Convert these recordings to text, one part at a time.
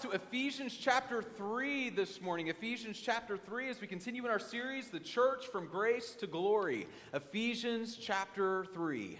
to Ephesians chapter 3 this morning. Ephesians chapter 3, as we continue in our series, The Church from Grace to Glory. Ephesians chapter 3.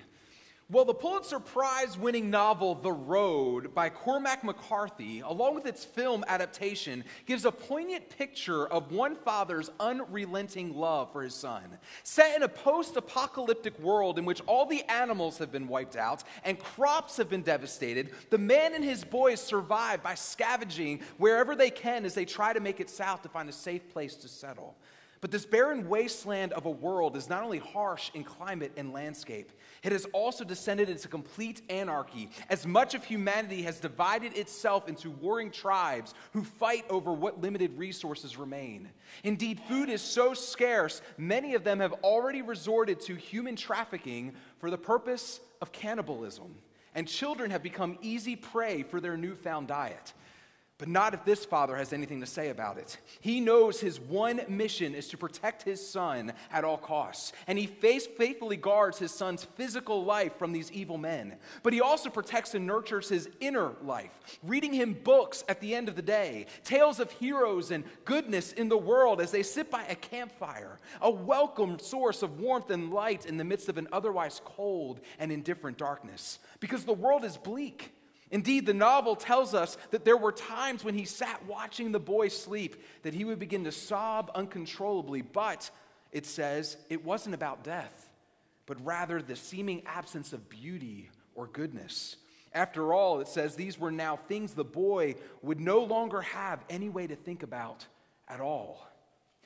Well, the Pulitzer Prize winning novel The Road by Cormac McCarthy, along with its film adaptation, gives a poignant picture of one father's unrelenting love for his son. Set in a post apocalyptic world in which all the animals have been wiped out and crops have been devastated, the man and his boys survive by scavenging wherever they can as they try to make it south to find a safe place to settle. But this barren wasteland of a world is not only harsh in climate and landscape, it has also descended into complete anarchy, as much of humanity has divided itself into warring tribes who fight over what limited resources remain. Indeed, food is so scarce, many of them have already resorted to human trafficking for the purpose of cannibalism, and children have become easy prey for their newfound diet. But not if this father has anything to say about it. He knows his one mission is to protect his son at all costs. And he faithfully guards his son's physical life from these evil men. But he also protects and nurtures his inner life, reading him books at the end of the day, tales of heroes and goodness in the world as they sit by a campfire, a welcome source of warmth and light in the midst of an otherwise cold and indifferent darkness. Because the world is bleak. Indeed, the novel tells us that there were times when he sat watching the boy sleep that he would begin to sob uncontrollably, but it says it wasn't about death, but rather the seeming absence of beauty or goodness. After all, it says these were now things the boy would no longer have any way to think about at all.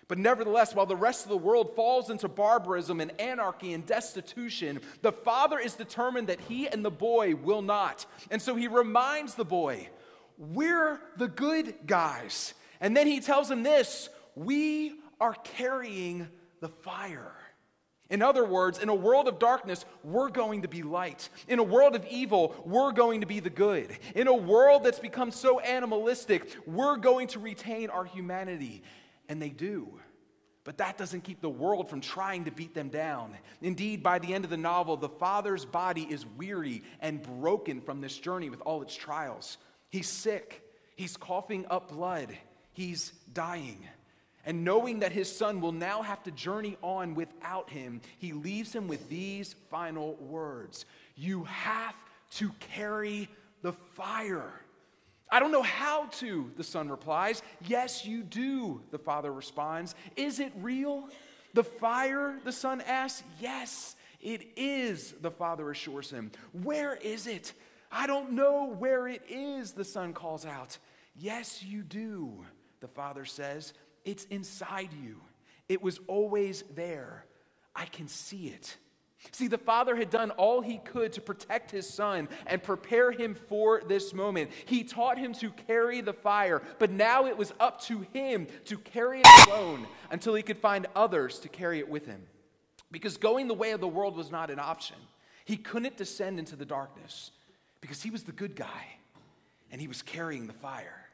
But nevertheless, while the rest of the world falls into barbarism and anarchy and destitution, the father is determined that he and the boy will not. And so he reminds the boy, We're the good guys. And then he tells him this We are carrying the fire. In other words, in a world of darkness, we're going to be light. In a world of evil, we're going to be the good. In a world that's become so animalistic, we're going to retain our humanity. And they do. But that doesn't keep the world from trying to beat them down. Indeed, by the end of the novel, the father's body is weary and broken from this journey with all its trials. He's sick, he's coughing up blood, he's dying. And knowing that his son will now have to journey on without him, he leaves him with these final words You have to carry the fire. I don't know how to, the son replies. Yes, you do, the father responds. Is it real? The fire, the son asks. Yes, it is, the father assures him. Where is it? I don't know where it is, the son calls out. Yes, you do, the father says. It's inside you. It was always there. I can see it. See, the father had done all he could to protect his son and prepare him for this moment. He taught him to carry the fire, but now it was up to him to carry it alone until he could find others to carry it with him. Because going the way of the world was not an option. He couldn't descend into the darkness because he was the good guy and he was carrying the fire.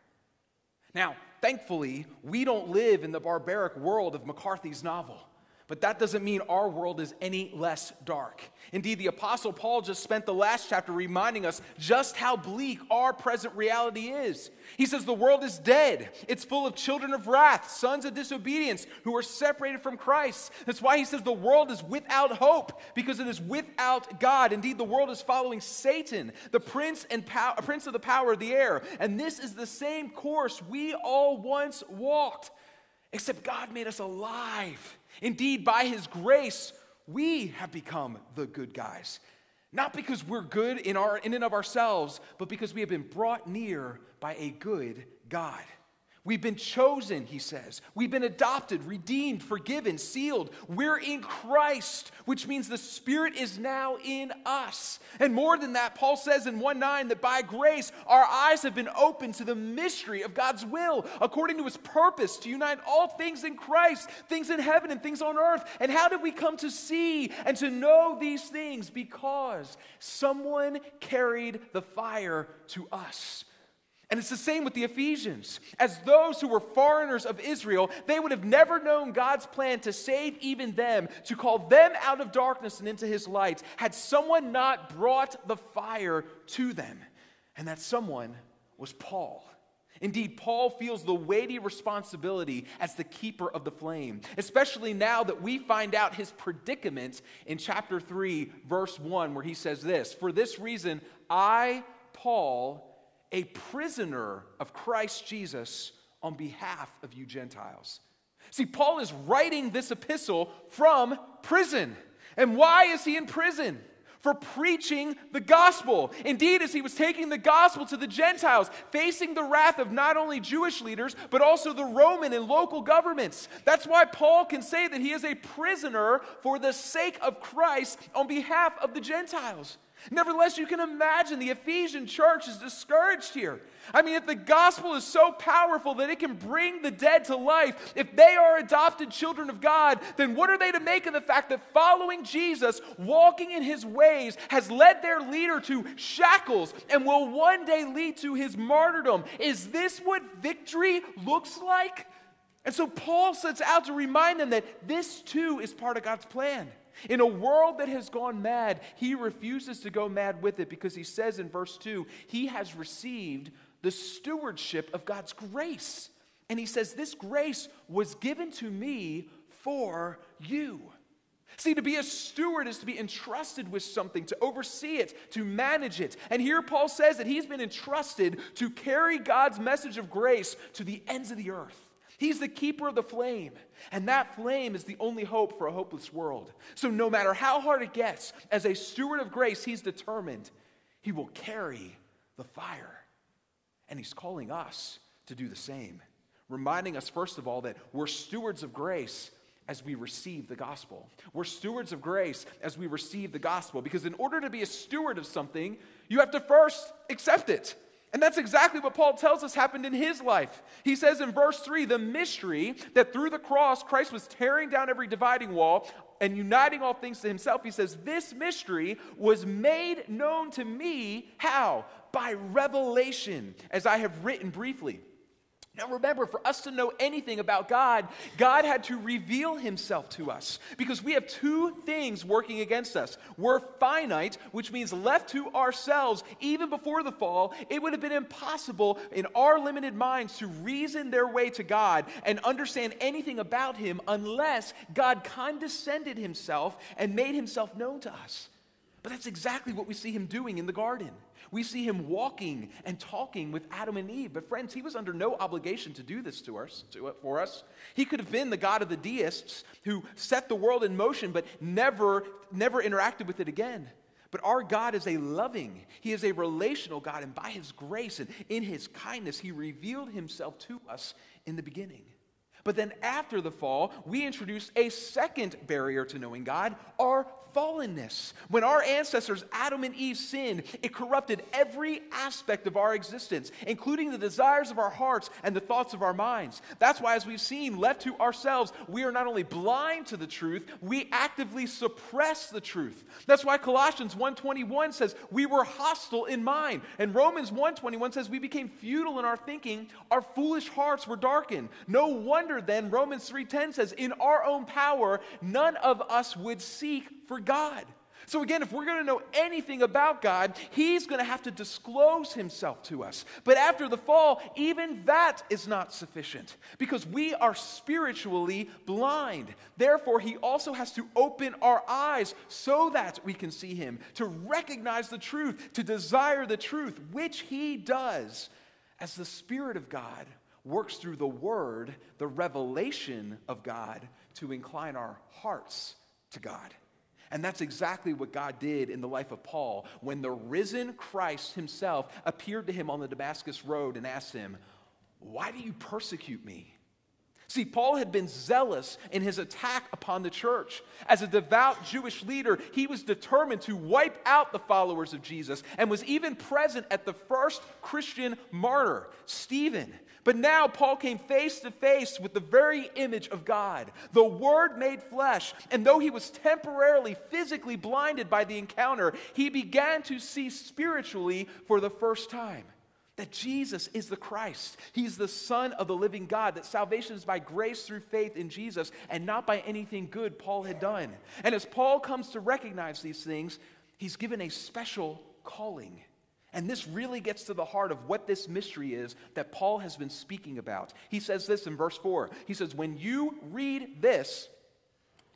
Now, thankfully, we don't live in the barbaric world of McCarthy's novel. But that doesn't mean our world is any less dark. Indeed, the Apostle Paul just spent the last chapter reminding us just how bleak our present reality is. He says the world is dead, it's full of children of wrath, sons of disobedience who are separated from Christ. That's why he says the world is without hope because it is without God. Indeed, the world is following Satan, the prince and pow- prince of the power of the air. And this is the same course we all once walked, except God made us alive Indeed, by His grace, we have become the good guys. Not because we're good in, our, in and of ourselves, but because we have been brought near by a good God. We've been chosen, he says. We've been adopted, redeemed, forgiven, sealed. We're in Christ, which means the Spirit is now in us. And more than that, Paul says in 1 9 that by grace our eyes have been opened to the mystery of God's will, according to his purpose to unite all things in Christ, things in heaven and things on earth. And how did we come to see and to know these things? Because someone carried the fire to us. And it's the same with the Ephesians. As those who were foreigners of Israel, they would have never known God's plan to save even them, to call them out of darkness and into his light, had someone not brought the fire to them. And that someone was Paul. Indeed, Paul feels the weighty responsibility as the keeper of the flame, especially now that we find out his predicament in chapter 3, verse 1, where he says this For this reason, I, Paul, a prisoner of Christ Jesus, on behalf of you Gentiles. See, Paul is writing this epistle from prison. And why is he in prison? for preaching the gospel. Indeed, as he was taking the gospel to the Gentiles, facing the wrath of not only Jewish leaders, but also the Roman and local governments. That's why Paul can say that he is a prisoner for the sake of Christ on behalf of the Gentiles. Nevertheless, you can imagine the Ephesian church is discouraged here. I mean, if the gospel is so powerful that it can bring the dead to life, if they are adopted children of God, then what are they to make of the fact that following Jesus, walking in his ways, has led their leader to shackles and will one day lead to his martyrdom? Is this what victory looks like? And so Paul sets out to remind them that this too is part of God's plan. In a world that has gone mad, he refuses to go mad with it because he says in verse 2 he has received the stewardship of God's grace. And he says, This grace was given to me for you. See, to be a steward is to be entrusted with something, to oversee it, to manage it. And here Paul says that he's been entrusted to carry God's message of grace to the ends of the earth. He's the keeper of the flame, and that flame is the only hope for a hopeless world. So, no matter how hard it gets, as a steward of grace, he's determined he will carry the fire. And he's calling us to do the same, reminding us, first of all, that we're stewards of grace as we receive the gospel. We're stewards of grace as we receive the gospel, because in order to be a steward of something, you have to first accept it. And that's exactly what Paul tells us happened in his life. He says in verse 3 the mystery that through the cross, Christ was tearing down every dividing wall and uniting all things to himself. He says, This mystery was made known to me. How? By revelation, as I have written briefly. Now remember, for us to know anything about God, God had to reveal himself to us because we have two things working against us. We're finite, which means left to ourselves, even before the fall, it would have been impossible in our limited minds to reason their way to God and understand anything about him unless God condescended himself and made himself known to us. But that's exactly what we see him doing in the garden. We see him walking and talking with Adam and Eve. But friends, he was under no obligation to do this to us, to, for us. He could have been the God of the deists who set the world in motion but never, never interacted with it again. But our God is a loving, He is a relational God, and by His grace and in His kindness, He revealed Himself to us in the beginning. But then after the fall, we introduced a second barrier to knowing God, our fallenness. When our ancestors, Adam and Eve, sinned, it corrupted every aspect of our existence, including the desires of our hearts and the thoughts of our minds. That's why, as we've seen, left to ourselves, we are not only blind to the truth, we actively suppress the truth. That's why Colossians 1:21 says we were hostile in mind, and Romans 1:21 says we became futile in our thinking, our foolish hearts were darkened. No wonder then Romans 3:10 says in our own power none of us would seek for God. So, again, if we're going to know anything about God, He's going to have to disclose Himself to us. But after the fall, even that is not sufficient because we are spiritually blind. Therefore, He also has to open our eyes so that we can see Him, to recognize the truth, to desire the truth, which He does as the Spirit of God works through the Word, the revelation of God, to incline our hearts to God. And that's exactly what God did in the life of Paul when the risen Christ himself appeared to him on the Damascus Road and asked him, Why do you persecute me? See, Paul had been zealous in his attack upon the church. As a devout Jewish leader, he was determined to wipe out the followers of Jesus and was even present at the first Christian martyr, Stephen. But now Paul came face to face with the very image of God, the Word made flesh. And though he was temporarily physically blinded by the encounter, he began to see spiritually for the first time that Jesus is the Christ. He's the Son of the living God, that salvation is by grace through faith in Jesus and not by anything good Paul had done. And as Paul comes to recognize these things, he's given a special calling. And this really gets to the heart of what this mystery is that Paul has been speaking about. He says this in verse 4. He says, When you read this,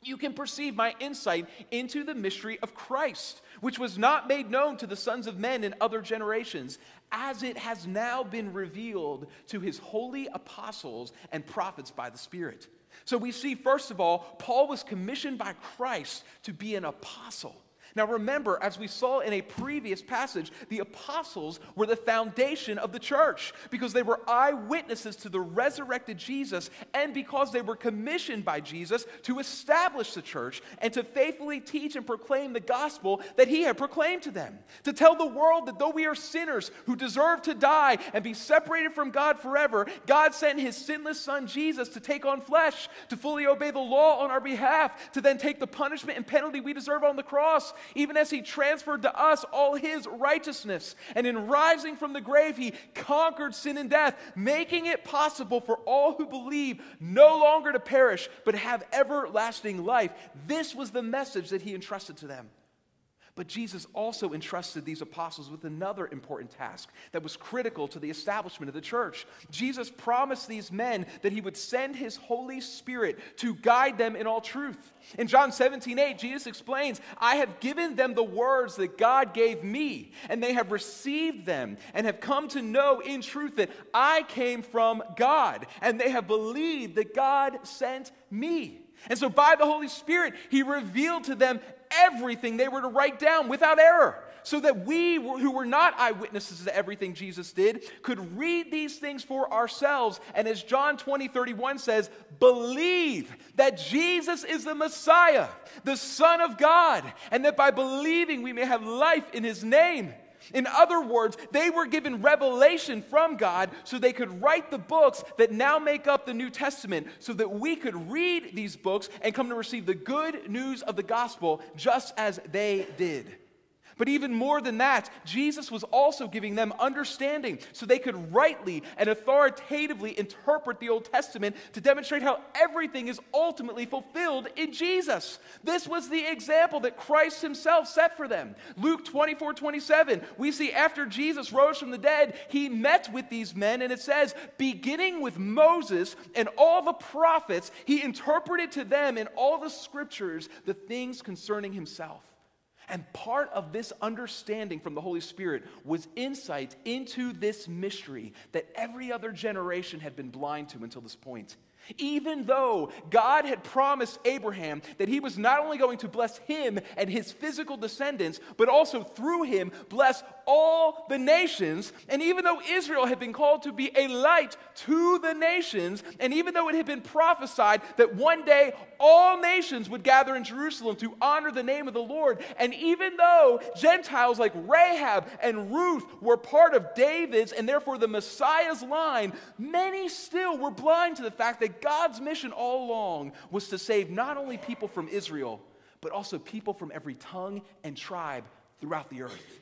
you can perceive my insight into the mystery of Christ, which was not made known to the sons of men in other generations, as it has now been revealed to his holy apostles and prophets by the Spirit. So we see, first of all, Paul was commissioned by Christ to be an apostle. Now, remember, as we saw in a previous passage, the apostles were the foundation of the church because they were eyewitnesses to the resurrected Jesus and because they were commissioned by Jesus to establish the church and to faithfully teach and proclaim the gospel that he had proclaimed to them. To tell the world that though we are sinners who deserve to die and be separated from God forever, God sent his sinless son Jesus to take on flesh, to fully obey the law on our behalf, to then take the punishment and penalty we deserve on the cross even as he transferred to us all his righteousness. And in rising from the grave, he conquered sin and death, making it possible for all who believe no longer to perish, but have everlasting life. This was the message that he entrusted to them. But Jesus also entrusted these apostles with another important task that was critical to the establishment of the church. Jesus promised these men that he would send his Holy Spirit to guide them in all truth. In John 17, 8, Jesus explains, I have given them the words that God gave me, and they have received them and have come to know in truth that I came from God, and they have believed that God sent me. And so, by the Holy Spirit, He revealed to them everything they were to write down without error, so that we who were not eyewitnesses to everything Jesus did could read these things for ourselves. And as John 20, 31 says, believe that Jesus is the Messiah, the Son of God, and that by believing we may have life in His name. In other words, they were given revelation from God so they could write the books that now make up the New Testament, so that we could read these books and come to receive the good news of the gospel just as they did. But even more than that, Jesus was also giving them understanding so they could rightly and authoritatively interpret the Old Testament to demonstrate how everything is ultimately fulfilled in Jesus. This was the example that Christ himself set for them. Luke 24 27, we see after Jesus rose from the dead, he met with these men, and it says, beginning with Moses and all the prophets, he interpreted to them in all the scriptures the things concerning himself. And part of this understanding from the Holy Spirit was insight into this mystery that every other generation had been blind to until this point. Even though God had promised Abraham that he was not only going to bless him and his physical descendants, but also through him bless all the nations, and even though Israel had been called to be a light to the nations, and even though it had been prophesied that one day all nations would gather in Jerusalem to honor the name of the Lord, and even though Gentiles like Rahab and Ruth were part of David's and therefore the Messiah's line, many still were blind to the fact that God's mission all along was to save not only people from Israel, but also people from every tongue and tribe throughout the earth.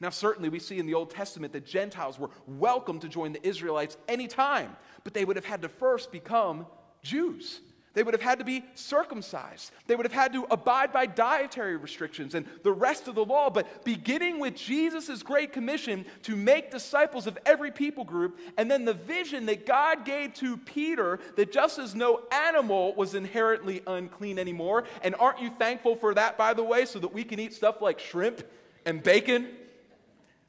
Now, certainly, we see in the Old Testament that Gentiles were welcome to join the Israelites anytime, but they would have had to first become Jews. They would have had to be circumcised. They would have had to abide by dietary restrictions and the rest of the law. But beginning with Jesus' great commission to make disciples of every people group, and then the vision that God gave to Peter that just as no animal was inherently unclean anymore, and aren't you thankful for that, by the way, so that we can eat stuff like shrimp and bacon?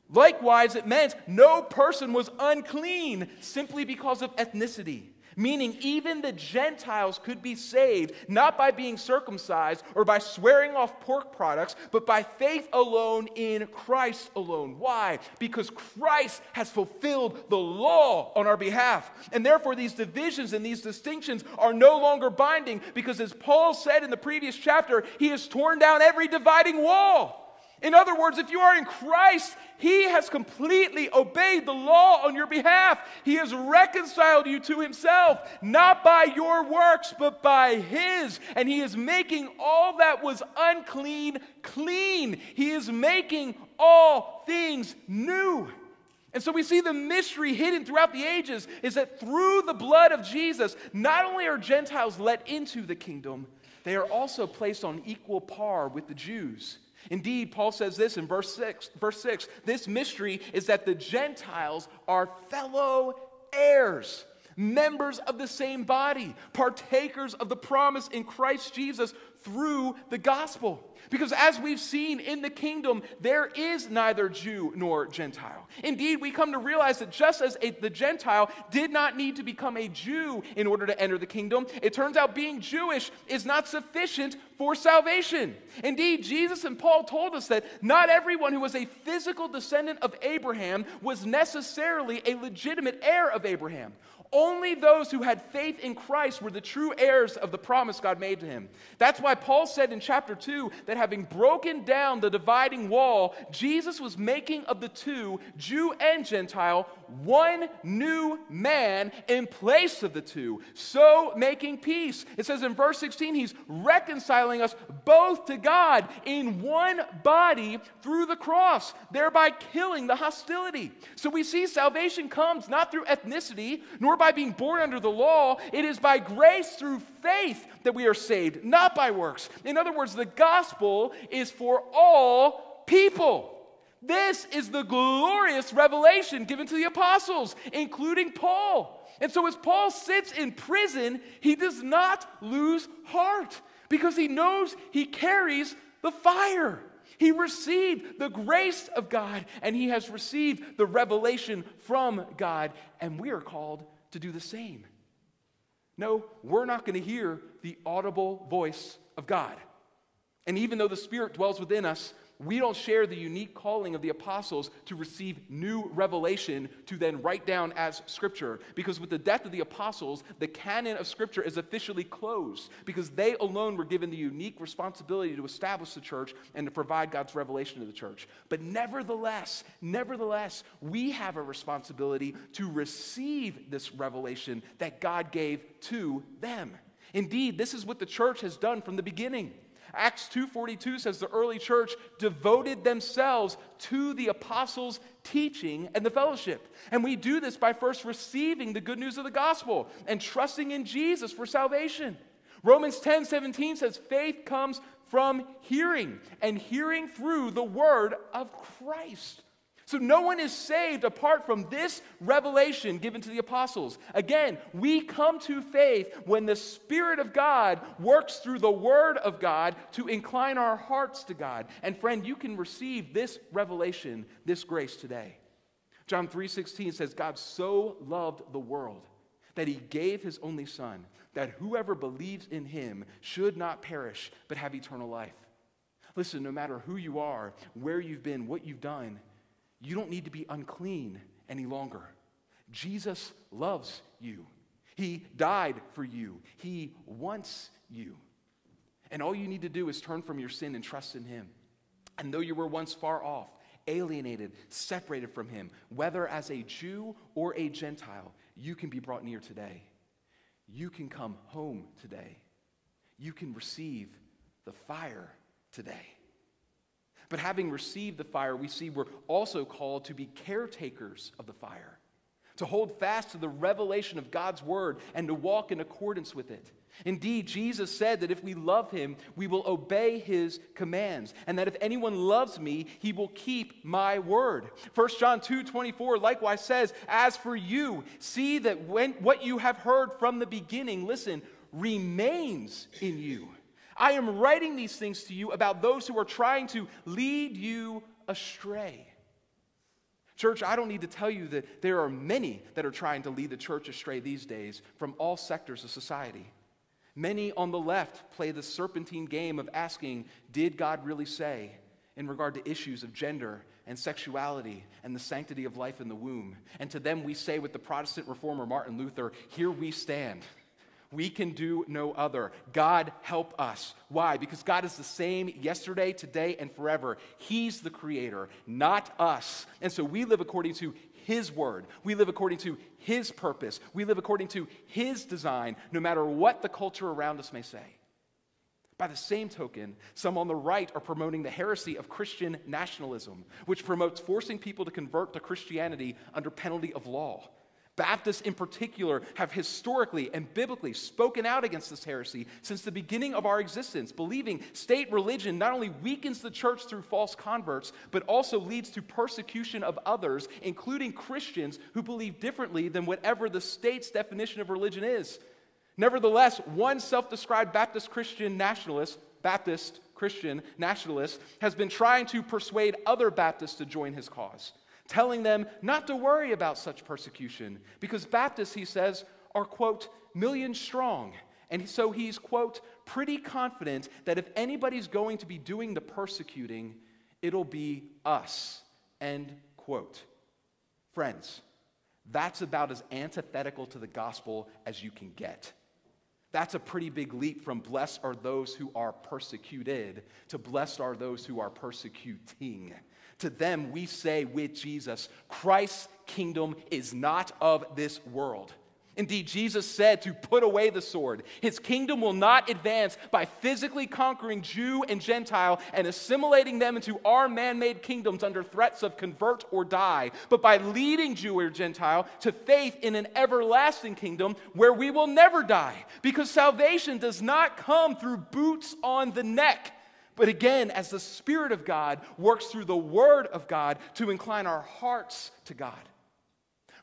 Likewise, it meant no person was unclean simply because of ethnicity. Meaning, even the Gentiles could be saved not by being circumcised or by swearing off pork products, but by faith alone in Christ alone. Why? Because Christ has fulfilled the law on our behalf. And therefore, these divisions and these distinctions are no longer binding because, as Paul said in the previous chapter, he has torn down every dividing wall. In other words, if you are in Christ, He has completely obeyed the law on your behalf. He has reconciled you to Himself, not by your works, but by His. And He is making all that was unclean clean. He is making all things new. And so we see the mystery hidden throughout the ages is that through the blood of Jesus, not only are Gentiles let into the kingdom, they are also placed on equal par with the Jews. Indeed, Paul says this in verse 6, verse 6, this mystery is that the Gentiles are fellow heirs, members of the same body, partakers of the promise in Christ Jesus through the gospel. Because as we've seen in the kingdom, there is neither Jew nor Gentile. Indeed, we come to realize that just as a, the Gentile did not need to become a Jew in order to enter the kingdom, it turns out being Jewish is not sufficient for salvation. Indeed, Jesus and Paul told us that not everyone who was a physical descendant of Abraham was necessarily a legitimate heir of Abraham. Only those who had faith in Christ were the true heirs of the promise God made to him. That's why Paul said in chapter 2 that having broken down the dividing wall, Jesus was making of the two, Jew and Gentile, one new man in place of the two, so making peace. It says in verse 16, he's reconciling us both to God in one body through the cross, thereby killing the hostility. So we see salvation comes not through ethnicity, nor by being born under the law. It is by grace through faith that we are saved, not by works. In other words, the gospel is for all people. This is the glorious revelation given to the apostles, including Paul. And so, as Paul sits in prison, he does not lose heart because he knows he carries the fire. He received the grace of God and he has received the revelation from God, and we are called to do the same. No, we're not going to hear the audible voice of God. And even though the Spirit dwells within us, we don't share the unique calling of the apostles to receive new revelation to then write down as scripture. Because with the death of the apostles, the canon of scripture is officially closed because they alone were given the unique responsibility to establish the church and to provide God's revelation to the church. But nevertheless, nevertheless, we have a responsibility to receive this revelation that God gave to them. Indeed, this is what the church has done from the beginning. Acts 2:42 says the early church devoted themselves to the apostles' teaching and the fellowship. And we do this by first receiving the good news of the gospel and trusting in Jesus for salvation. Romans 10:17 says faith comes from hearing and hearing through the word of Christ. So no one is saved apart from this revelation given to the apostles. Again, we come to faith when the Spirit of God works through the Word of God to incline our hearts to God. And friend, you can receive this revelation, this grace today. John 3:16 says God so loved the world that he gave his only son that whoever believes in him should not perish but have eternal life. Listen, no matter who you are, where you've been, what you've done, you don't need to be unclean any longer. Jesus loves you. He died for you. He wants you. And all you need to do is turn from your sin and trust in Him. And though you were once far off, alienated, separated from Him, whether as a Jew or a Gentile, you can be brought near today. You can come home today. You can receive the fire today. But having received the fire, we see we're also called to be caretakers of the fire, to hold fast to the revelation of God's word and to walk in accordance with it. Indeed, Jesus said that if we love him, we will obey his commands, and that if anyone loves me, he will keep my word. 1 John 2 24 likewise says, As for you, see that when what you have heard from the beginning, listen, remains in you. I am writing these things to you about those who are trying to lead you astray. Church, I don't need to tell you that there are many that are trying to lead the church astray these days from all sectors of society. Many on the left play the serpentine game of asking, Did God really say? in regard to issues of gender and sexuality and the sanctity of life in the womb. And to them, we say with the Protestant reformer Martin Luther, Here we stand. We can do no other. God help us. Why? Because God is the same yesterday, today, and forever. He's the creator, not us. And so we live according to His word. We live according to His purpose. We live according to His design, no matter what the culture around us may say. By the same token, some on the right are promoting the heresy of Christian nationalism, which promotes forcing people to convert to Christianity under penalty of law. Baptists, in particular, have historically and biblically spoken out against this heresy since the beginning of our existence, believing state religion not only weakens the church through false converts, but also leads to persecution of others, including Christians who believe differently than whatever the state's definition of religion is. Nevertheless, one self described Baptist Christian nationalist, Baptist Christian nationalist, has been trying to persuade other Baptists to join his cause telling them not to worry about such persecution because Baptists, he says, are, quote, million strong. And so he's, quote, pretty confident that if anybody's going to be doing the persecuting, it'll be us, end quote. Friends, that's about as antithetical to the gospel as you can get. That's a pretty big leap from blessed are those who are persecuted to blessed are those who are persecuting. To them, we say with Jesus, Christ's kingdom is not of this world. Indeed, Jesus said to put away the sword. His kingdom will not advance by physically conquering Jew and Gentile and assimilating them into our man made kingdoms under threats of convert or die, but by leading Jew or Gentile to faith in an everlasting kingdom where we will never die. Because salvation does not come through boots on the neck but again, as the Spirit of God works through the Word of God to incline our hearts to God.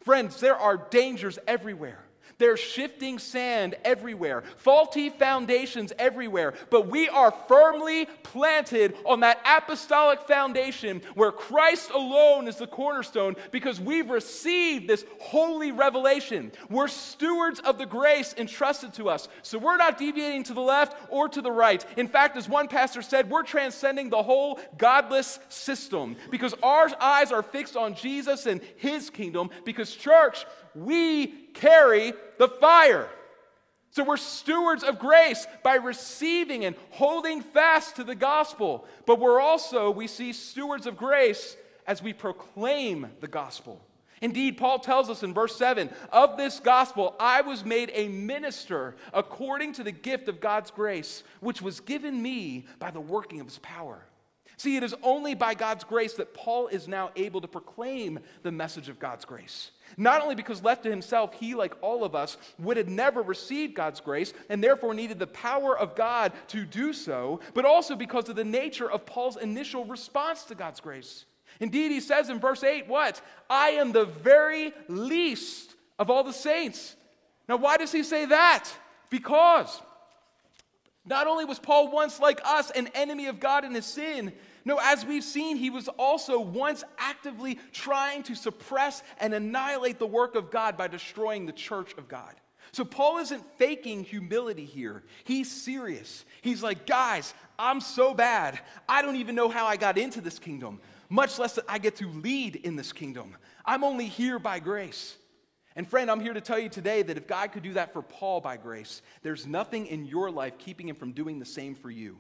Friends, there are dangers everywhere. There's shifting sand everywhere, faulty foundations everywhere, but we are firmly planted on that apostolic foundation where Christ alone is the cornerstone because we've received this holy revelation. We're stewards of the grace entrusted to us, so we're not deviating to the left or to the right. In fact, as one pastor said, we're transcending the whole godless system because our eyes are fixed on Jesus and his kingdom because, church, we carry the fire. So we're stewards of grace by receiving and holding fast to the gospel. But we're also, we see, stewards of grace as we proclaim the gospel. Indeed, Paul tells us in verse 7 of this gospel, I was made a minister according to the gift of God's grace, which was given me by the working of his power. See, it is only by God's grace that Paul is now able to proclaim the message of God's grace. Not only because left to himself, he, like all of us, would have never received God's grace and therefore needed the power of God to do so, but also because of the nature of Paul's initial response to God's grace. Indeed, he says in verse 8, What? I am the very least of all the saints. Now, why does he say that? Because not only was Paul once like us, an enemy of God in his sin, no, as we've seen, he was also once actively trying to suppress and annihilate the work of God by destroying the church of God. So Paul isn't faking humility here. He's serious. He's like, guys, I'm so bad. I don't even know how I got into this kingdom, much less that I get to lead in this kingdom. I'm only here by grace. And friend, I'm here to tell you today that if God could do that for Paul by grace, there's nothing in your life keeping him from doing the same for you.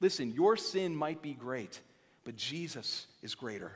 Listen, your sin might be great, but Jesus is greater.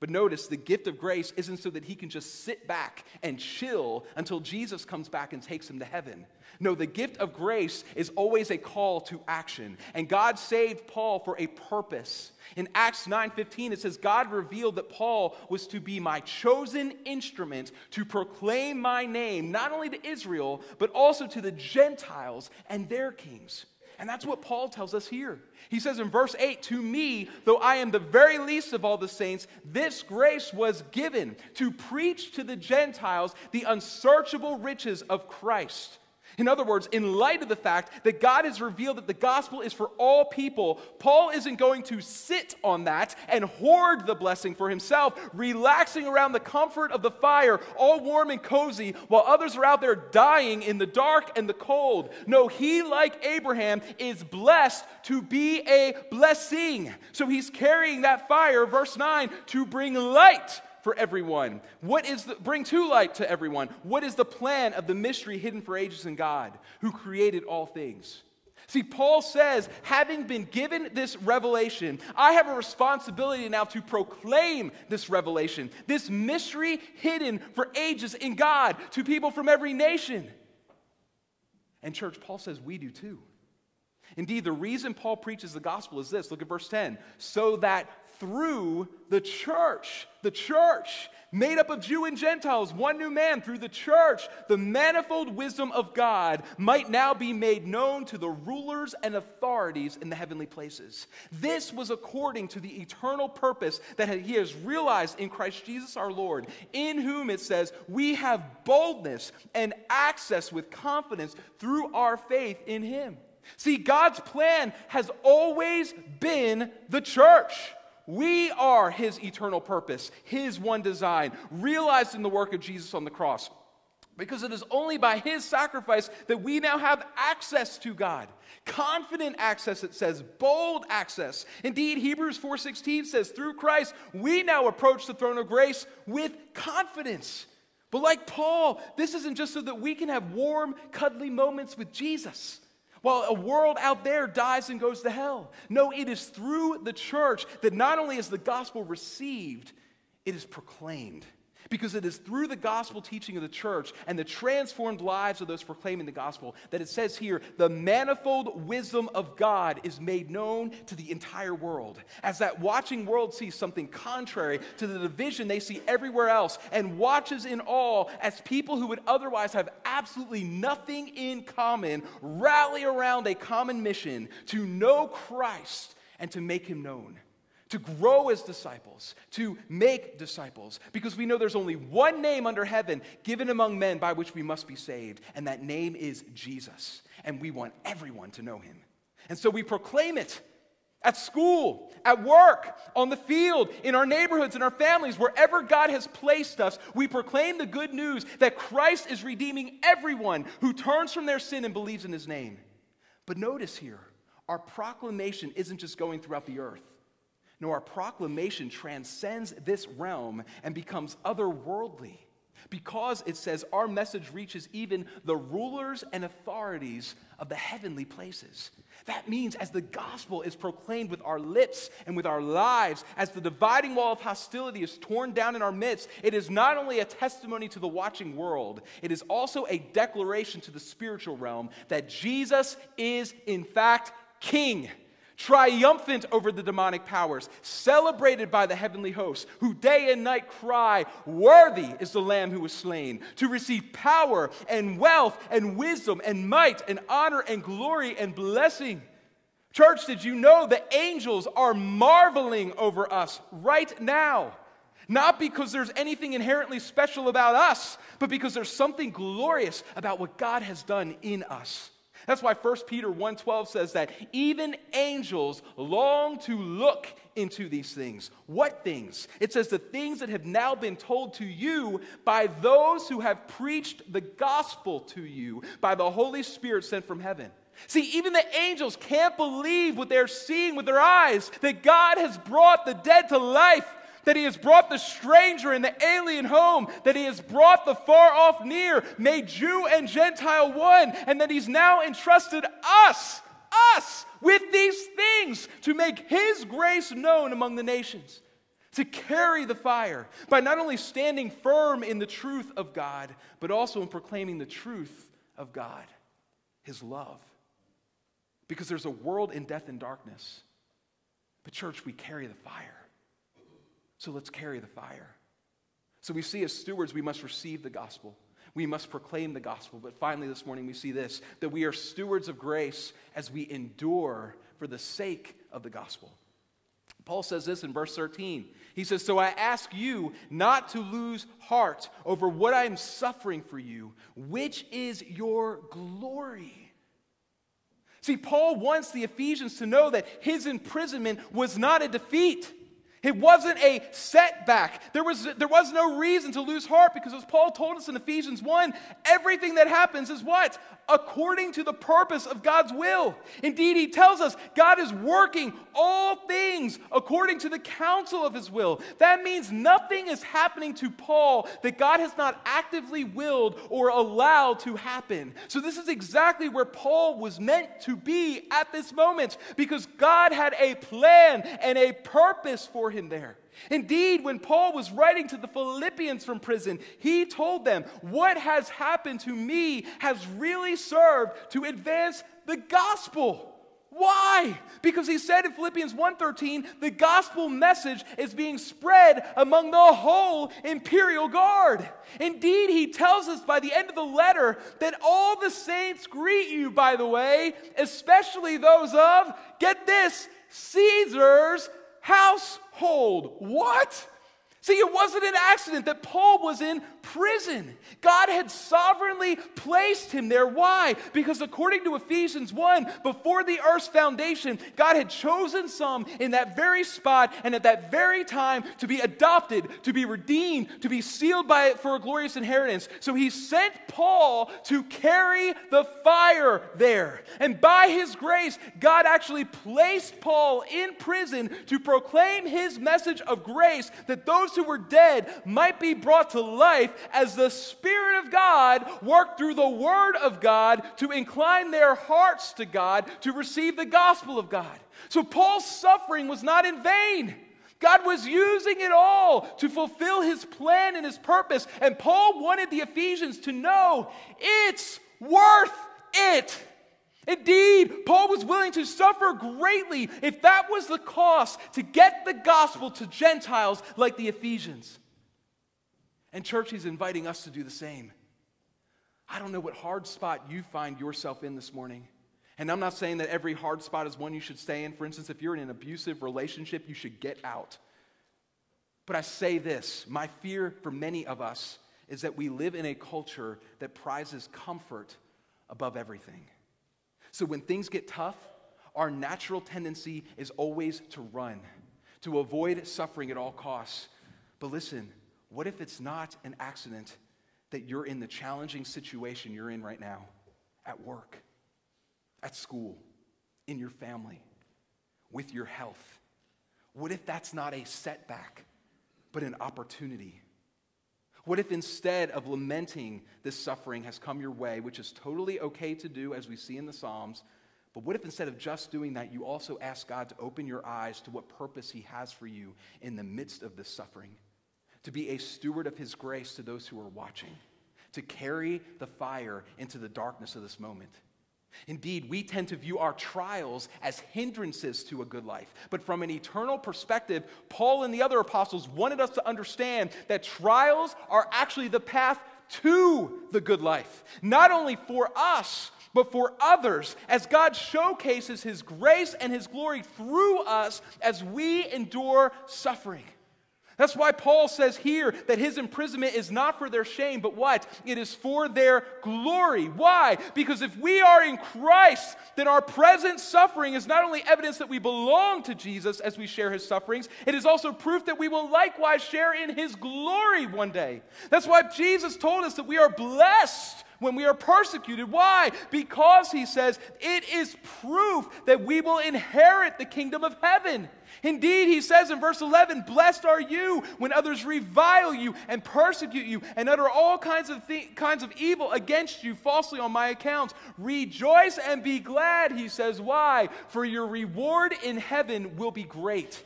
But notice the gift of grace isn't so that he can just sit back and chill until Jesus comes back and takes him to heaven. No, the gift of grace is always a call to action. And God saved Paul for a purpose. In Acts 9:15 it says God revealed that Paul was to be my chosen instrument to proclaim my name not only to Israel but also to the Gentiles and their kings. And that's what Paul tells us here. He says in verse 8, To me, though I am the very least of all the saints, this grace was given to preach to the Gentiles the unsearchable riches of Christ in other words, in light of the fact that God has revealed that the gospel is for all people, Paul isn't going to sit on that and hoard the blessing for himself, relaxing around the comfort of the fire, all warm and cozy, while others are out there dying in the dark and the cold. No, he, like Abraham, is blessed to be a blessing. So he's carrying that fire, verse 9, to bring light for everyone? What is the, bring to light to everyone? What is the plan of the mystery hidden for ages in God who created all things? See, Paul says, having been given this revelation, I have a responsibility now to proclaim this revelation, this mystery hidden for ages in God to people from every nation. And, church, Paul says we do too. Indeed, the reason Paul preaches the gospel is this look at verse 10 so that through the church. The church made up of Jew and Gentiles, one new man through the church, the manifold wisdom of God might now be made known to the rulers and authorities in the heavenly places. This was according to the eternal purpose that he has realized in Christ Jesus our Lord, in whom it says, we have boldness and access with confidence through our faith in him. See, God's plan has always been the church. We are his eternal purpose, his one design, realized in the work of Jesus on the cross. Because it is only by his sacrifice that we now have access to God. Confident access, it says, bold access. Indeed, Hebrews 4:16 says, through Christ, we now approach the throne of grace with confidence. But like Paul, this isn't just so that we can have warm, cuddly moments with Jesus while a world out there dies and goes to hell. No, it is through the church that not only is the gospel received, it is proclaimed because it is through the gospel teaching of the church and the transformed lives of those proclaiming the gospel that it says here the manifold wisdom of God is made known to the entire world. As that watching world sees something contrary to the division they see everywhere else and watches in awe as people who would otherwise have absolutely nothing in common rally around a common mission to know Christ and to make him known to grow as disciples, to make disciples, because we know there's only one name under heaven given among men by which we must be saved, and that name is Jesus. And we want everyone to know him. And so we proclaim it at school, at work, on the field, in our neighborhoods, in our families, wherever God has placed us, we proclaim the good news that Christ is redeeming everyone who turns from their sin and believes in his name. But notice here, our proclamation isn't just going throughout the earth. Our proclamation transcends this realm and becomes otherworldly because it says our message reaches even the rulers and authorities of the heavenly places. That means as the gospel is proclaimed with our lips and with our lives, as the dividing wall of hostility is torn down in our midst, it is not only a testimony to the watching world, it is also a declaration to the spiritual realm that Jesus is in fact king triumphant over the demonic powers, celebrated by the heavenly hosts, who day and night cry, Worthy is the Lamb who was slain, to receive power and wealth and wisdom and might and honor and glory and blessing. Church, did you know the angels are marveling over us right now? Not because there's anything inherently special about us, but because there's something glorious about what God has done in us. That's why 1 Peter 1:12 says that even angels long to look into these things. What things? It says the things that have now been told to you by those who have preached the gospel to you by the Holy Spirit sent from heaven. See, even the angels can't believe what they're seeing with their eyes that God has brought the dead to life that he has brought the stranger and the alien home, that he has brought the far off near, made Jew and Gentile one, and that he's now entrusted us, us, with these things to make his grace known among the nations, to carry the fire by not only standing firm in the truth of God, but also in proclaiming the truth of God, his love. Because there's a world in death and darkness. But, church, we carry the fire. So let's carry the fire. So we see as stewards, we must receive the gospel. We must proclaim the gospel. But finally, this morning, we see this that we are stewards of grace as we endure for the sake of the gospel. Paul says this in verse 13. He says, So I ask you not to lose heart over what I am suffering for you, which is your glory. See, Paul wants the Ephesians to know that his imprisonment was not a defeat. It wasn't a setback. There was, there was no reason to lose heart because, as Paul told us in Ephesians 1, everything that happens is what? According to the purpose of God's will. Indeed, he tells us God is working all things according to the counsel of his will. That means nothing is happening to Paul that God has not actively willed or allowed to happen. So, this is exactly where Paul was meant to be at this moment because God had a plan and a purpose for him there. Indeed, when Paul was writing to the Philippians from prison, he told them, What has happened to me has really served to advance the gospel. Why? Because he said in Philippians 1:13, the gospel message is being spread among the whole imperial guard. Indeed, he tells us by the end of the letter that all the saints greet you, by the way, especially those of, get this, Caesar's household. What? See, it wasn't an accident that Paul was in prison. God had sovereignly placed him there. Why? Because according to Ephesians 1, before the earth's foundation, God had chosen some in that very spot and at that very time to be adopted, to be redeemed, to be sealed by it for a glorious inheritance. So he sent Paul to carry the fire there. And by his grace, God actually placed Paul in prison to proclaim his message of grace that those who were dead might be brought to life as the Spirit of God worked through the Word of God to incline their hearts to God to receive the gospel of God. So Paul's suffering was not in vain. God was using it all to fulfill his plan and his purpose. And Paul wanted the Ephesians to know it's worth it. Indeed, Paul was willing to suffer greatly if that was the cost to get the gospel to Gentiles like the Ephesians. And, church, he's inviting us to do the same. I don't know what hard spot you find yourself in this morning. And I'm not saying that every hard spot is one you should stay in. For instance, if you're in an abusive relationship, you should get out. But I say this my fear for many of us is that we live in a culture that prizes comfort above everything. So when things get tough, our natural tendency is always to run, to avoid suffering at all costs. But listen, what if it's not an accident that you're in the challenging situation you're in right now at work, at school, in your family, with your health? What if that's not a setback, but an opportunity? What if instead of lamenting this suffering has come your way, which is totally okay to do as we see in the Psalms, but what if instead of just doing that, you also ask God to open your eyes to what purpose He has for you in the midst of this suffering? To be a steward of His grace to those who are watching, to carry the fire into the darkness of this moment. Indeed, we tend to view our trials as hindrances to a good life. But from an eternal perspective, Paul and the other apostles wanted us to understand that trials are actually the path to the good life, not only for us, but for others, as God showcases his grace and his glory through us as we endure suffering. That's why Paul says here that his imprisonment is not for their shame, but what? It is for their glory. Why? Because if we are in Christ, then our present suffering is not only evidence that we belong to Jesus as we share his sufferings, it is also proof that we will likewise share in his glory one day. That's why Jesus told us that we are blessed when we are persecuted. Why? Because he says it is proof that we will inherit the kingdom of heaven. Indeed, he says in verse 11, Blessed are you when others revile you and persecute you and utter all kinds of, th- kinds of evil against you falsely on my account. Rejoice and be glad, he says. Why? For your reward in heaven will be great.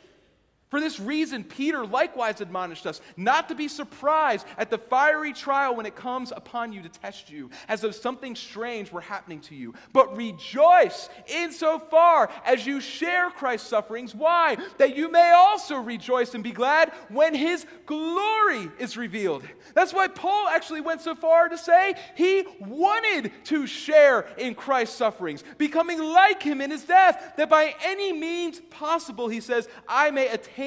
For this reason, Peter likewise admonished us not to be surprised at the fiery trial when it comes upon you to test you, as though something strange were happening to you. But rejoice insofar as you share Christ's sufferings. Why? That you may also rejoice and be glad when his glory is revealed. That's why Paul actually went so far to say he wanted to share in Christ's sufferings, becoming like him in his death, that by any means possible, he says, I may attain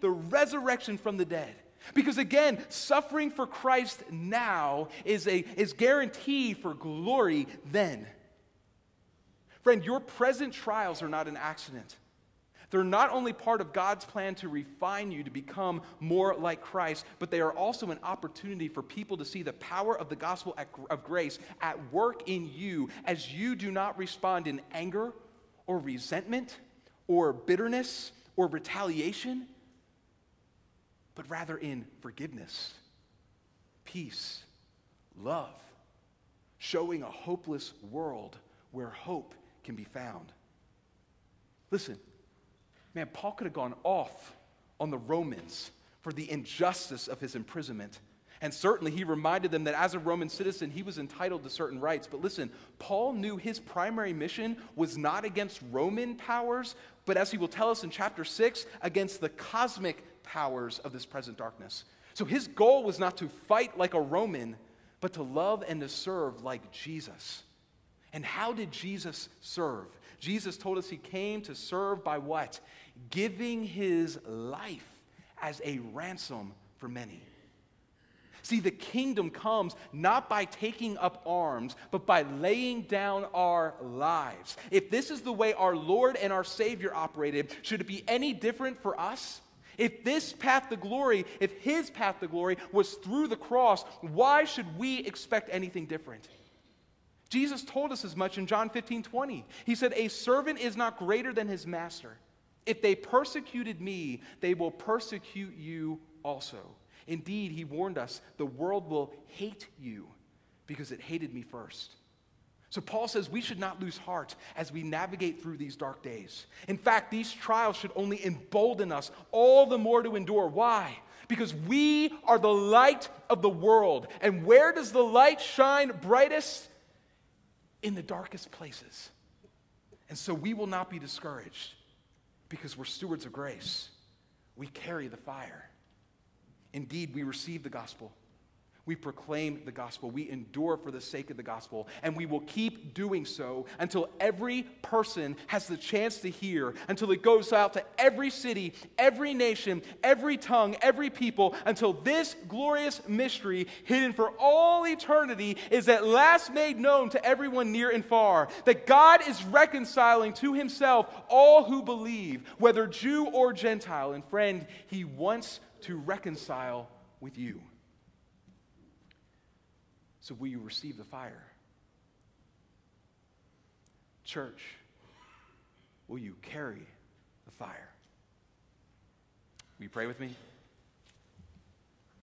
the resurrection from the dead. Because again, suffering for Christ now is, a, is guaranteed for glory then. Friend, your present trials are not an accident. They're not only part of God's plan to refine you to become more like Christ, but they are also an opportunity for people to see the power of the gospel of grace at work in you as you do not respond in anger or resentment or bitterness or retaliation, but rather in forgiveness, peace, love, showing a hopeless world where hope can be found. Listen, man, Paul could have gone off on the Romans for the injustice of his imprisonment And certainly he reminded them that as a Roman citizen, he was entitled to certain rights. But listen, Paul knew his primary mission was not against Roman powers, but as he will tell us in chapter 6, against the cosmic powers of this present darkness. So his goal was not to fight like a Roman, but to love and to serve like Jesus. And how did Jesus serve? Jesus told us he came to serve by what? Giving his life as a ransom for many. See, the kingdom comes not by taking up arms, but by laying down our lives. If this is the way our Lord and our Savior operated, should it be any different for us? If this path to glory, if his path to glory was through the cross, why should we expect anything different? Jesus told us as much in John 15 20. He said, A servant is not greater than his master. If they persecuted me, they will persecute you also. Indeed, he warned us the world will hate you because it hated me first. So, Paul says we should not lose heart as we navigate through these dark days. In fact, these trials should only embolden us all the more to endure. Why? Because we are the light of the world. And where does the light shine brightest? In the darkest places. And so we will not be discouraged because we're stewards of grace. We carry the fire. Indeed, we receive the gospel. We proclaim the gospel. We endure for the sake of the gospel. And we will keep doing so until every person has the chance to hear, until it goes out to every city, every nation, every tongue, every people, until this glorious mystery, hidden for all eternity, is at last made known to everyone near and far. That God is reconciling to himself all who believe, whether Jew or Gentile. And friend, he wants to reconcile with you. So, will you receive the fire? Church, will you carry the fire? Will you pray with me?